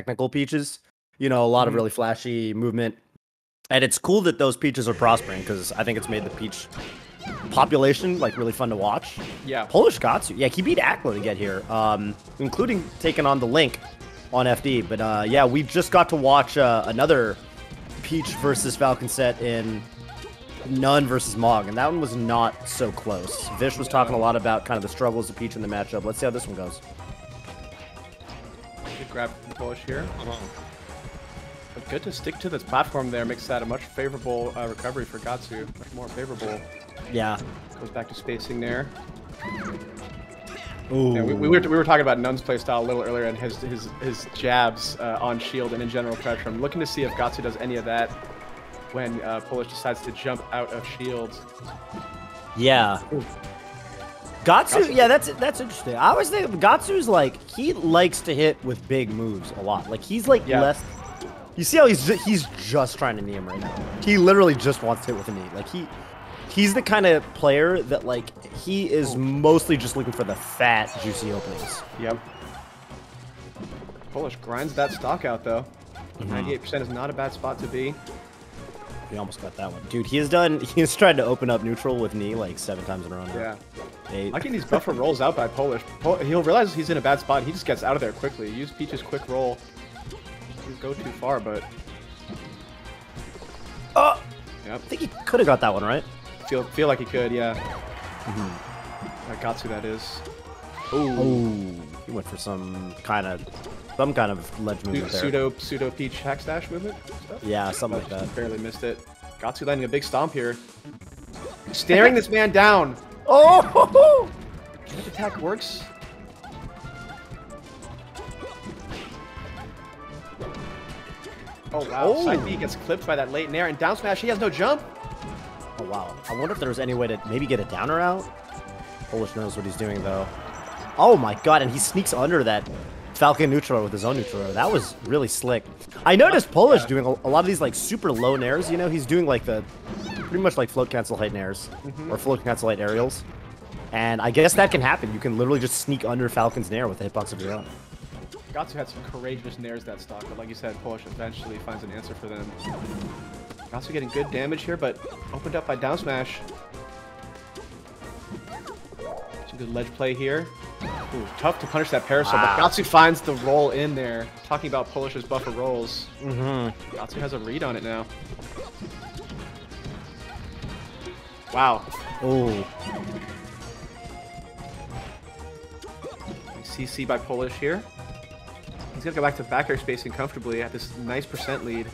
technical peaches. You know, a lot of Mhm. really flashy movement, and it's cool that those peaches are prospering because I think it's made the peach population like really fun to watch. Yeah. Polish Gahtzu, yeah, he beat Aklo to get here, um, including taking on the Link on FD. But uh, yeah, we just got to watch uh, another Peach versus Falcon set in n0ne versus Mog, and that one was not so close. Vish was talking a lot about kind of the struggles of Peach in the matchup. Let's see how this one goes. Good grab from Polish here. But good to stick to this platform there. Makes that a much favorable uh, recovery for Gahtzu. Much more favorable. Yeah. Goes back to spacing there. Ooh. Yeah, we, we, were, we were talking about n0ne's playstyle a little earlier and his his, his jabs uh, on shield and in general pressure. I'm looking to see if Gahtzu does any of that when uh, Polish decides to jump out of shield. Yeah. Gahtzu, Gahtzu. yeah, that's that's interesting. I always think Gahtzu's like he likes to hit with big moves a lot. Like he's like Yeah. less. You see how he's ju- he's just trying to knee him right now. He literally just wants to hit with a knee. Like he he's the kind of player that like he is mostly just looking for the fat juicy openings. Yep. Polish grinds that stock out though. Mm-hmm. 98% is not a bad spot to be. We almost got that one, dude. He has done. he's tried to open up neutral with knee like seven times in a row. now. Yeah. Eight. Liking these buffer rolls out by Polish. Pol- he'll realize he's in a bad spot. He just gets out of there quickly. Use Peach's quick roll. Doesn't go too far, but Oh, yep. I think he could have got that one right. Feel feel like he could, yeah. Mm-hmm. That Gahtzu, that is. ooh he went for some kind of some kind of ledge movement there. Pseudo pseudo Peach hack stash movement. Stuff? Yeah, something like But that. Barely missed it. Gahtzu landing a big stomp here. Staring this man down. Oh, That attack works. Oh wow, Oh. side B gets clipped by that late nair and down smash. He has no jump. oh wow! I wonder if there was any way to maybe get a downer out. Polish knows what he's doing though. Oh my god! And he sneaks under that Falcon neutral with his own neutral. That was really slick. I noticed Polish Yeah. doing a, lot of these like super low nairs. You know, he's doing like the pretty much like float cancel height nairs mm-hmm. or float cancel height aerials. And I guess that can happen. You can literally just sneak under Falcon's nair with a hitbox of your own. Gahtzu had some courageous nairs that stock, but like you said, Polish eventually finds an answer for them. Gahtzu getting good damage here, but opened up by down smash. Some good ledge play here. Ooh, tough to punish that parasol, Wow. but Gahtzu finds the roll in there. Talking about Polish's buffer rolls. Mm-hmm. Gahtzu has a read on it now. Wow. Oh, CC by Polish here. He's gonna go back to back air spacing comfortably at this nice percent lead.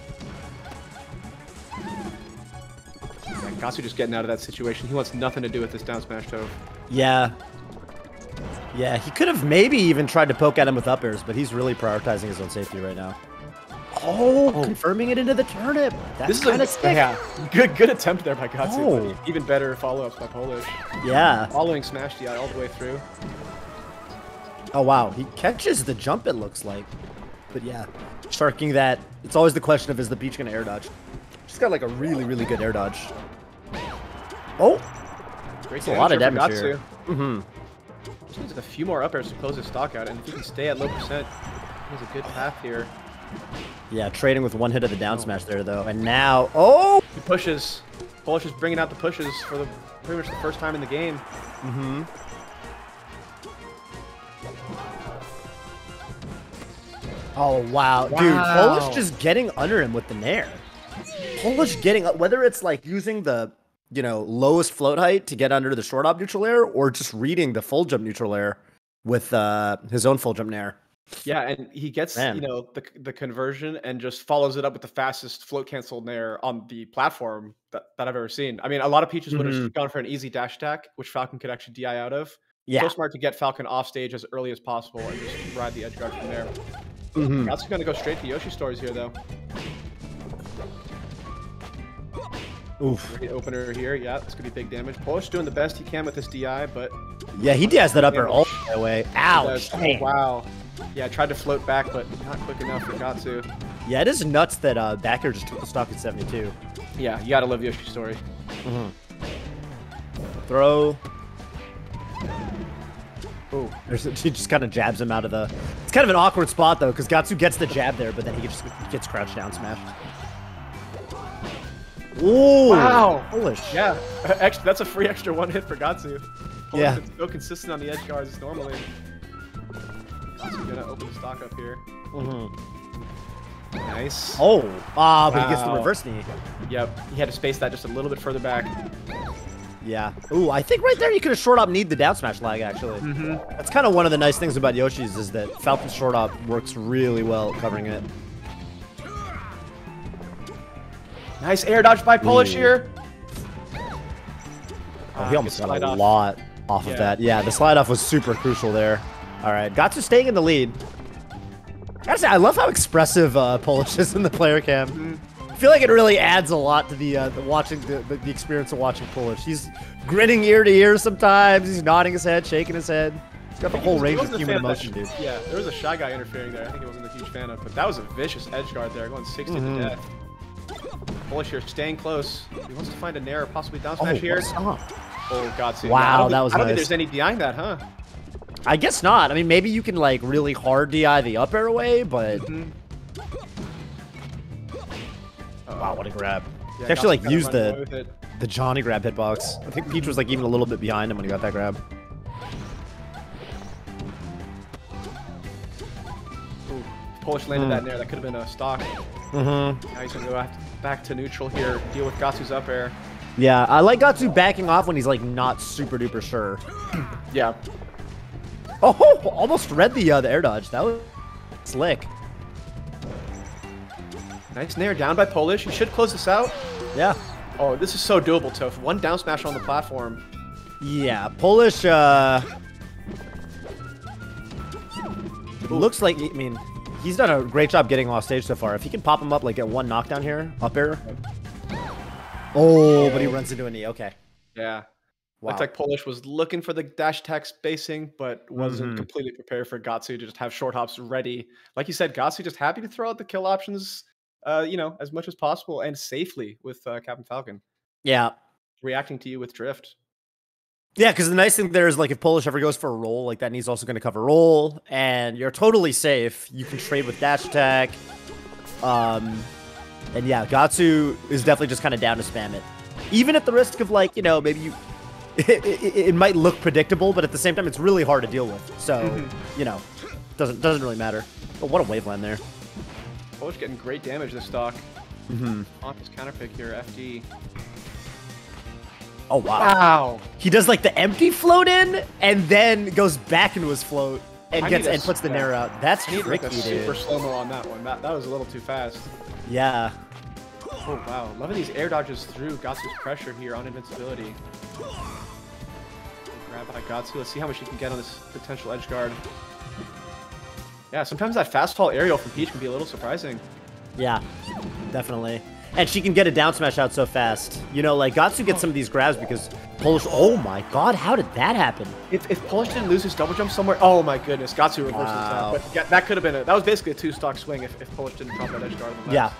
Yeah, Gahtzu just getting out of that situation. He wants nothing to do with this down smash toe. yeah. Yeah, he could have maybe even tried to poke at him with up airs, but he's really prioritizing his own safety right now. Oh, confirming it into the turnip. That's This is kind a of sick. yeah, good good attempt there by Gahtzu. Oh. Even better follow-ups by Polish. Yeah. Following smash DI all the way through. Oh wow, he catches the jump. It looks like, but yeah, sharking that. It's always the question of is the beach gonna air dodge? She's got like a really really good air dodge. Oh, Great a lot of damage here. Mm-hmm. Just needs a few more up airs to close his stock out, and if he can stay at low percent, he has a good path here. Yeah, trading with one hit of the down smash there though, and now oh, He pushes. Polish is bringing out the pushes for the pretty much the first time in the game. mm-hmm. Oh wow, dude, Polish just getting under him with the nair. Polish getting whether it's like using the you know lowest float height to get under the short op neutral air, or just reading the full jump neutral air with uh, his own full jump nair. Yeah, and he gets Man. you know the the conversion and just follows it up with the fastest float cancel nair on the platform that, that I've ever seen. I mean, a lot of peaches would have Mhm. gone for an easy dash attack, which Falcon could actually DI out of. Yeah. So smart to get Falcon off stage as early as possible and just ride the edge guard from there. Mhm. That's gonna go straight to Yoshi stories here though. Oof. Great opener here. Yeah, it's gonna be big damage. Polish doing the best he can with his DI, but Yeah, he does that upper air Damage. all the way. he Ouch. does- oh, wow. Yeah, tried to float back, but not quick enough for Gahtzu. Yeah, it is nuts that uh, back air just took the stock at 72. Yeah, you gotta love Yoshi's story. Throw. Oh, There's, he just kind of jabs him out of the. It's kind of an awkward spot though, because Gahtzu gets the jab there, but then he just gets crouched down smash. Ooh! Wow. Polish. Yeah, extra, that's a free extra one hit for Gahtzu. Polish Yeah. is so consistent on the edge guards normally. Gahtzu gonna open the stock up here. Mhm. Nice. Oh, ah, but he gets the reverse knee. Yep, he had to space that just a little bit further back. Yeah. Ooh, I think right there you could have short up need the down smash lag actually. Mm-hmm. That's kind of one of the nice things about Yoshi's is that Falcon short up works really well covering it. Nice air dodge by Polish Ooh. here. Oh, Ah, he almost got a off. lot off Yeah. of that. Yeah, the slide off was super crucial there. All right, Gahtzu staying in the lead. Gotta say, I love how expressive uh, Polish is in the player cam. Mm-hmm. I feel like it really adds a lot to the, uh, the watching the, the, experience of watching Polish. He's grinning ear to ear sometimes. He's nodding his head, shaking his head. He's got the whole range of human fan of that emotion, dude. Yeah, there was a shy guy interfering there. I think he wasn't a huge fan of, but that was a vicious edge guard there, going 60 Mhm. to death. Polish here, staying close. He wants to find a nair, possibly down Oh, smash here. what. Oh, God, see. Wow, I don't that think- was I don't nice. think there's any DIing that, huh? I guess not. I mean, maybe you can like really hard DI the up air away, but Mhm. wow, what a grab! Yeah, he actually like used the the Johnny grab hitbox. I think Peach was like even a little bit behind him when he got that grab. Ooh, Polish landed Hmm. that nair. That could have been a stock. Mm-hmm. Now he's gonna go back- back to neutral here, deal with Gahtzu's up air. Yeah, I like Gahtzu backing off when he's like not super duper sure. Yeah, Oh, almost read the uh, the air dodge. That was slick. nice nair down by Polish. He should close this out. Yeah. Oh, this is so doable, Toph. One down smash on the platform. Yeah, Polish. uh Looks like I mean, he's done a great job getting off stage so far. If he can pop him up, like get one knockdown here, up air. Oh, but he runs into a knee. Okay. Yeah. Wow. Like Polish was looking for the dash attack spacing, but wasn't Mhm. completely prepared for Gahtzu to just have short hops ready. Like you said, Gahtzu just happy to throw out the kill options, uh, you know, as much as possible and safely with uh, Captain Falcon. Yeah. Reacting to you with drift. Yeah, because the nice thing there is like if Polish ever goes for a roll, like that knee's also going to cover roll, and you're totally safe. You can trade with dash attack. Um, and yeah, Gahtzu is definitely just kind of down to spam it, even at the risk of like you know maybe you. It, it, it might look predictable, but at the same time, it's really hard to deal with. So, Mhm. you know, doesn't doesn't really matter. But what a waveland there. Polish getting great damage this stock. Mm-hmm. On his counter pick here, FD. Oh wow. Wow. He does like the empty float in, and then goes back into his float and I gets and puts the s- nair out. That's I need like tricky, a super dude. slow mo on that one. That, that was a little too fast. Yeah. Oh wow, loving these air dodges through Gahtzu's pressure here on invincibility. Grab by Gahtzu. Let's see how much he can get on this potential edge guard. Yeah, sometimes that fast fall aerial from Peach can be a little surprising. Yeah, definitely. And she can get a down smash out so fast. You know, like Gahtzu gets some of these grabs because Polish. Oh my god, how did that happen? If, if Polish didn't lose his double jump somewhere, oh my goodness, Gahtzu reverses Wow. that. But yeah, that could have been a, that was basically a two stock swing if, if Polish didn't drop that edge guard. Yeah.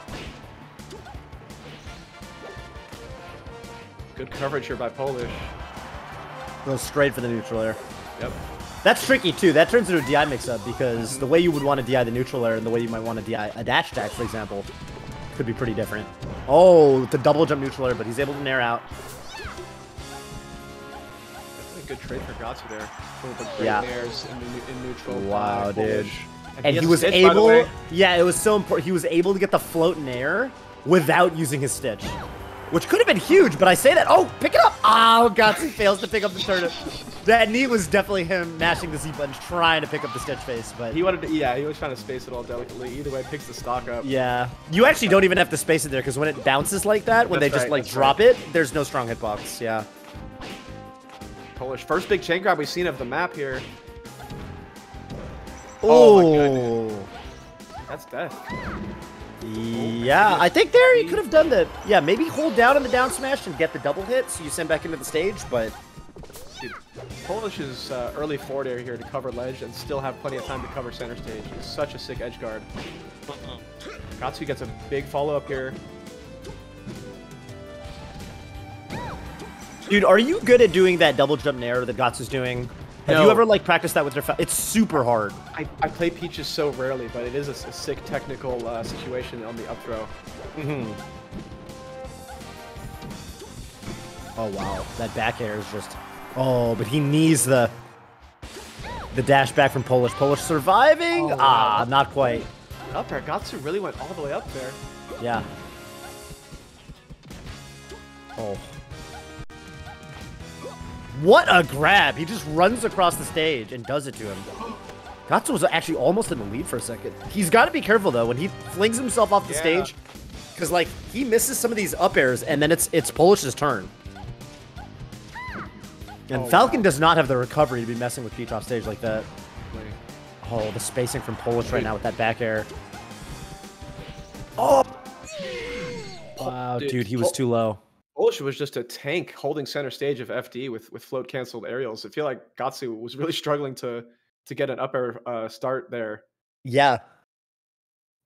Good coverage here by Polish. Goes straight for the neutral air. Yep. That's tricky too. That turns into a DI mix-up because the way you would want to DI the neutral air and the way you might want to DI a dash attack, for example, could be pretty different. Oh, the double jump neutral air, but he's able to nair out. Definitely a good trade for Gahtzu there. For the great Yeah. nairs in, the, in neutral. Wow, dude. Polish. And has he was stitch, able, yeah, it was so important. He was able to get the float in air without using his stitch, which could have been huge. But I say that, oh, pick it up! Oh, Gahtzu fails to pick up the turnip. That knee was definitely him mashing the Z button, trying to pick up the stitch face. But He wanted to, yeah, he was trying to space it all delicately. Either way, picks the stock up. yeah, you actually don't even have to space it there because when it bounces like that, when That's they just right, like drop it, there's no strong hitbox. Yeah. Polish first big chain grab we've seen of the map here. Oh my goodness. That's death. Yeah, I think there he could have done the yeah maybe hold down on the down smash and get the double hit so you send back into the stage, but Polish's uh, early forward air here to cover ledge and still have plenty of time to cover center stage. He's such a sick edge guard. Gahtzu gets a big follow up here. dude, are you good at doing that double jump nair that Gahtzu's doing? Have No. you ever like practiced that with your? Fa- it's super hard. I, I play Peaches so rarely, but it is a sick technical uh, situation on the up throw. Mm-hmm. Oh wow, that back air is just. Oh, but he needs the. The dash back from Polish. Polish surviving. Oh, ah, wow. not quite. Up there, Gahtzu really went all the way up there. Yeah. Oh. What a grab! He just runs across the stage and does it to him. Gahtzu was actually almost in the lead for a second. He's got to be careful though when he flings himself off the Yeah. stage, because like he misses some of these up airs and then it's it's Polish's turn. And Oh, Falcon wow. does not have the recovery to be messing with Peach off stage like that. Wait. Oh, the spacing from Polish right now with that back air. Oh! Wow, Dude, dude, he was too low. Polish was just a tank holding center stage of FD with, with float canceled aerials. I feel like Gahtzu was really struggling to to get an up air uh, start there. Yeah.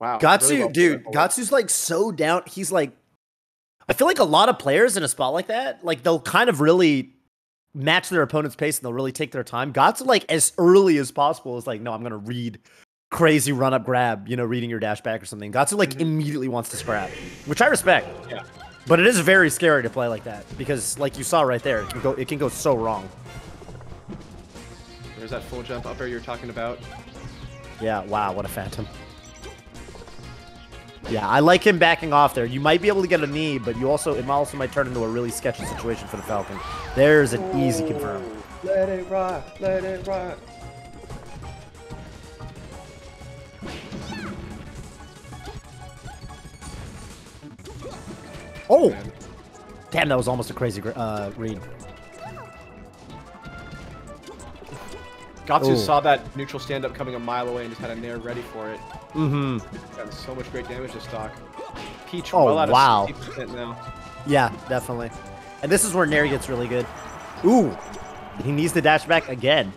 Wow. Gahtzu, really well dude. Gahtzu's like so down. He's like, I feel like a lot of players in a spot like that, like they'll kind of really match their opponent's pace and they'll really take their time. Gahtzu, like as early as possible, is like, no, I'm gonna read crazy run up grab, you know, reading your dash back or something. Gahtzu like Mhm. immediately wants to scrap, which I respect. Yeah. But it is very scary to play like that because, like you saw right there, it can go it can go so wrong. There's that full jump up air you're talking about. Yeah, wow, what a phantom. Yeah, I like him backing off there. You might be able to get a knee, but you also it might also might turn into a really sketchy situation for the Falcon. There's an easy confirm. Let it rock, let it rock. Oh, damn, that was almost a crazy uh, read. Gahtzu Ooh. saw that neutral stand up coming a mile away and just had a nair ready for it. Mm-hmm. Got so much great damage to stock. Peach Oh, well out wow. of 60% now. Yeah, definitely. And this is where Nair gets really good. Ooh, he needs to dash back again.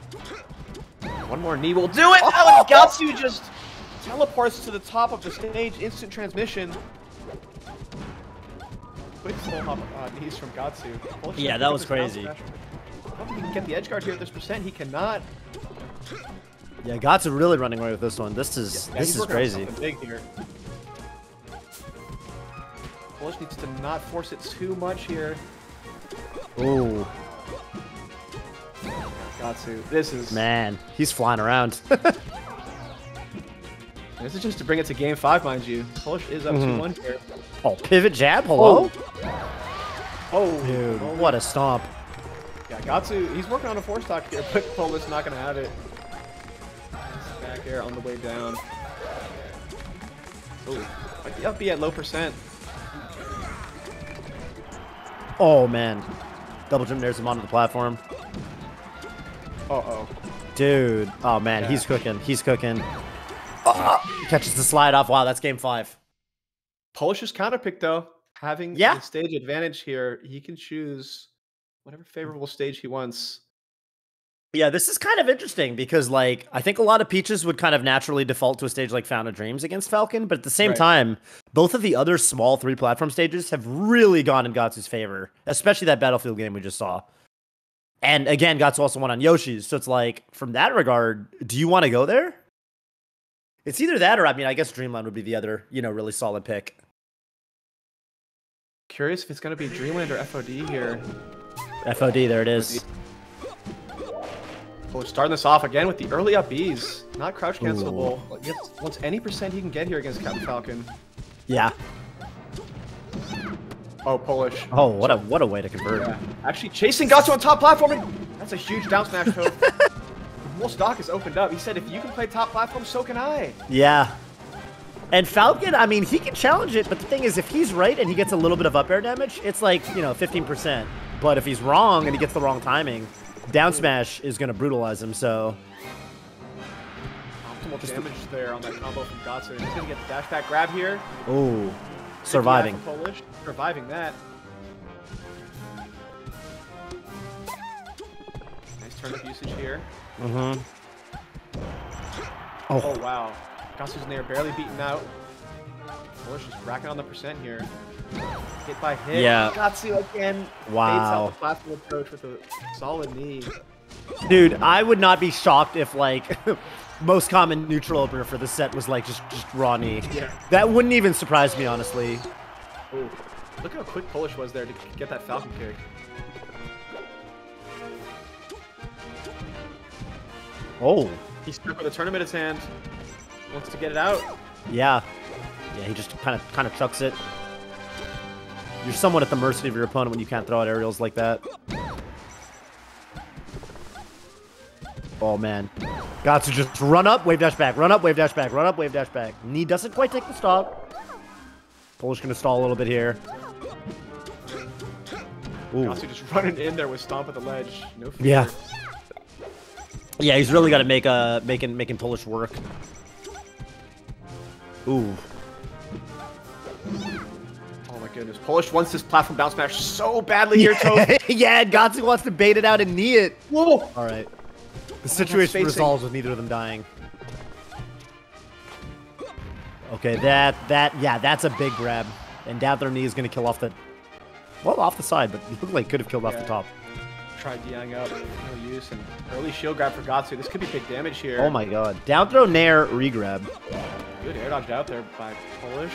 One more knee will do it. Oh, and Gahtzu just teleports to the top of the stage. Instant transmission. Quick full hop uh, knees from Gahtzu. Polish Yeah, that was crazy. I don't think he can get the edge guard here at this percent. He cannot. Yeah, Gahtzu really running away with this one. This is Yeah, this is crazy. Big here. Polish needs to not force it too much here. Ooh, Gahtzu, this is man, he's flying around. This is just to bring it to game five, mind you. Polish is up Mhm. 2-1 here. oh, pivot jab. Hello, Oh, dude, oh, what a stomp. Yeah, Gahtzu, he's working on a four stock here, but Polish not gonna have it. Back air on the way down. Oh, might be up B at low percent. Oh man, double jump there's him onto the platform. Uh oh. Dude, oh man, Yeah. he's cooking. He's cooking. Catches the slide off. Wow, that's game five. Polish's counter pick though, having Yeah. the stage advantage here, he can choose whatever favorable stage he wants. Yeah, this is kind of interesting because, like, I think a lot of Peaches would kind of naturally default to a stage like Fountain of Dreams against Falcon, but at the same Right. time, both of the other small three platform stages have really gone in Gahtzu's favor, especially that Battlefield game we just saw. And again, Gahtzu also won on Yoshi's, so it's like, from that regard, do you want to go there? It's either that or, I mean, I guess Dreamland would be the other, you know, really solid pick. Curious if it's gonna be Dreamland or FOD here. FOD, there it is. Polish starting this off again with the early up Bs. Not crouch cancelable. Wants any percent he can get here against Captain Falcon. Yeah. Oh, Polish. Oh, what a what a way to convert. Yeah. Actually chasing Gahtzu on top platforming. That's a huge down smash Toad. Full stock is opened up. He said, if you can play top platform, so can I. Yeah. And Falcon, I mean, he can challenge it, but the thing is, if he's right and he gets a little bit of up air damage, it's like, you know, 15%. But if he's wrong and he gets the wrong timing, down smash is going to brutalize him, so. Optimal damage there on that combo from Gahtzu. He's gonna get the dash back grab here. Ooh. Surviving. Polish. Surviving that. Nice turn of usage here. Mm-hmm. Oh Oh, wow. Gahtzu's in there, barely beaten out. Polish just racking on the percent here. Hit by hit. Yeah. Gahtzu again. Baits out wow. the platform approach with a solid knee. Dude, I would not be shocked if like most common neutral opener for the set was like just just raw knee. Yeah. That wouldn't even surprise me honestly. Ooh. Look how quick Polish was there to get that Falcon kick. Oh, He's stuck with a tournament in his hand. Wants to get it out. yeah. Yeah, he just kind of kind of chucks it. You're somewhat at the mercy of your opponent when you can't throw out aerials like that. Oh man. Got to just run up, wave dash back, run up, wave dash back, run up, wave dash back. Knee doesn't quite take the stop. Polish gonna stall a little bit here. Ooh. Also just running in there with Stomp at the ledge. No fear. Yeah. Yeah, he's really got to make uh making making Polish work. Ooh. Oh goodness. Polish wants this platform bounce smash so badly here, Toph. yeah, Gahtzu wants to bait it out and knee it. Whoa! All right. The situation spacing. resolves with neither of them dying. Okay, that that yeah, that's a big grab. And down throw knee is gonna kill off the well off the side, but looked like could have killed off the top. Tried DIing up. No use. And early shield grab for Gahtzu. This could be big damage here. Oh my god. Down throw nair regrab. Good air dodge out there by Polish.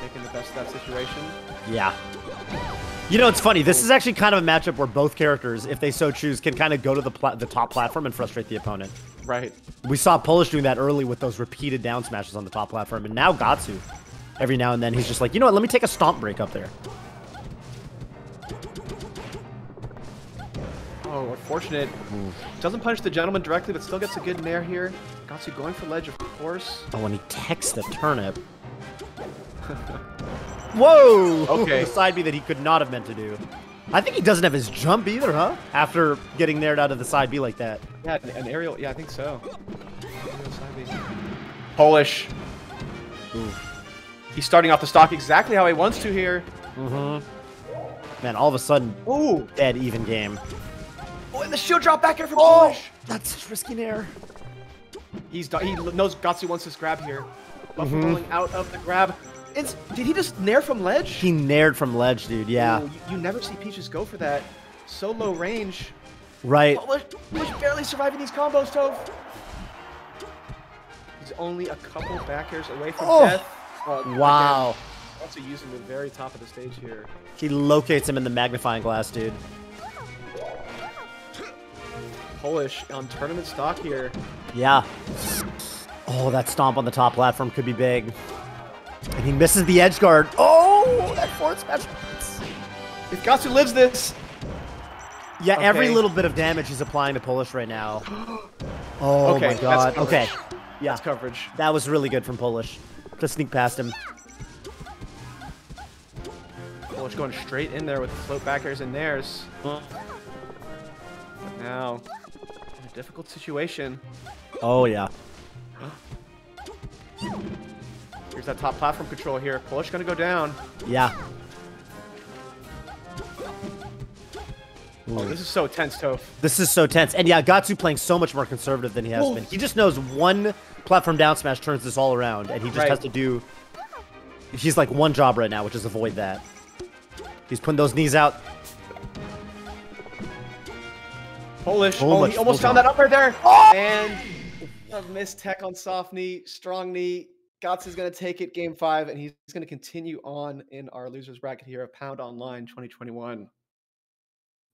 Making the best of that situation. Yeah. You know, it's funny. This is actually kind of a matchup where both characters, if they so choose, can kind of go to the the top platform and frustrate the opponent. Right. We saw Polish doing that early with those repeated down smashes on the top platform, and now Gahtzu. Every now and then, he's just like, you know what? Let me take a stomp break up there. Oh, unfortunate. Doesn't punish the gentleman directly, but still gets a good nair here. Gahtzu going for ledge, of course. Oh, when he techs the turnip. Whoa! Okay. the side B that he could not have meant to do. I think he doesn't have his jump either, huh? After getting nared out of the side B like that. Yeah, an, an aerial. Yeah, I think so. Aerial side B. Polish. Ooh. He's starting off the stock exactly how he wants to here. Mm-hmm. Man, all of a sudden, Ooh. dead even game. Oh, and the shield drop back here from Oh! Polish. That's such risky nair. He's do- he knows Gahtzu wants this grab here. Buff Mhm. rolling out of the grab. It's, did he just nair from ledge? He nared from ledge, dude. Yeah. Ooh, you, you never see Peaches go for that. So low range. Right. Polish, Polish barely surviving these combos, Toph. He's only a couple back airs away from Oh. death. Oh, again, Wow. Also using the very top of the stage here. He locates him in the magnifying glass, dude. Polish on tournament stock here. Yeah. Oh, that stomp on the top platform could be big. And he misses the edge guard. Oh, that forward smash. If Gahtzu lives this, Yeah, every little bit of damage he's applying to Polish right now. Oh Okay, my god. coverage. Okay. Yeah, that's coverage. that was really good from Polish. To sneak past him. Polish going straight in there with the float back airs and nairs. But now, in a difficult situation. Oh yeah. Here's that top platform control here. Polish gonna go down. Yeah. Oh, this is so tense, Toph. This is so tense. And yeah, Gahtzu playing so much more conservative than he has been. He just knows one platform down smash turns this all around, and he just Right. has to do. He's like one job right now, which is avoid that. He's putting those knees out. Polish. Oh, Oh, he almost found that up right there. And a missed tech on soft knee, strong knee. Gats is going to take it game five, and he's going to continue on in our losers bracket here of Pound Online 2021.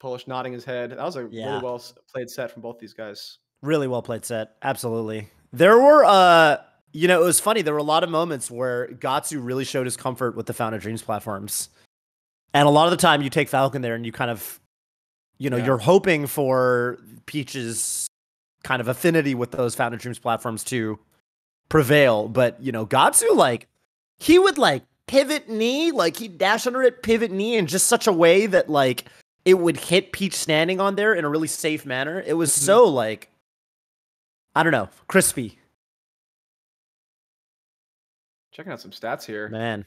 Polish nodding his head. That was a Yeah. really well played set from both these guys. Really well played set. Absolutely. There were, uh, you know, it was funny. There were a lot of moments where Gahtzu really showed his comfort with the Fountain Dreams platforms. And a lot of the time you take Falcon there and you kind of, you know, Yeah. you're hoping for Peach's kind of affinity with those Fountain Dreams platforms to prevail. But, you know, Gahtzu, like, he would like pivot knee, like he'd dash under it, pivot knee in just such a way that, like, it would hit Peach standing on there in a really safe manner. It was Mhm. so like I don't know, crispy, Checking out some stats here. man.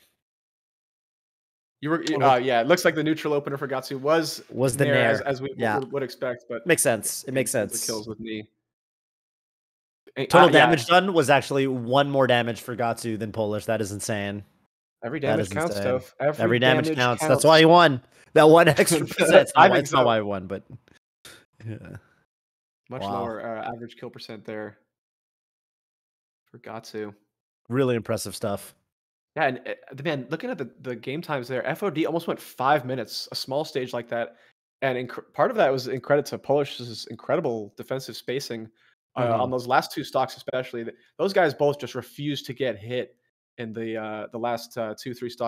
You were, uh, yeah. It looks like the neutral opener for Gahtzu was Was the Nair, as, nair. as we Yeah. would, would expect, but Makes sense. It makes the sense. kills with knee. Eh, Total uh, yeah, damage done was actually one more damage for Gahtzu than Polish. That is insane. Every damage counts, insane. Toph. Every, Every, damage, counts. That's why he won. That one extra percent. I not, why- think not why he won, but yeah. Much Wow. lower uh, average kill percent there for Gahtzu. Really impressive stuff. Yeah, and uh, the man, looking at the, the game times there, FOD almost went five minutes, a small stage like that. And inc- part of that was in credit to Polish's incredible defensive spacing uh, Mhm. on those last two stocks, especially. Those guys both just refused to get hit in the uh, the last uh, two, three stocks.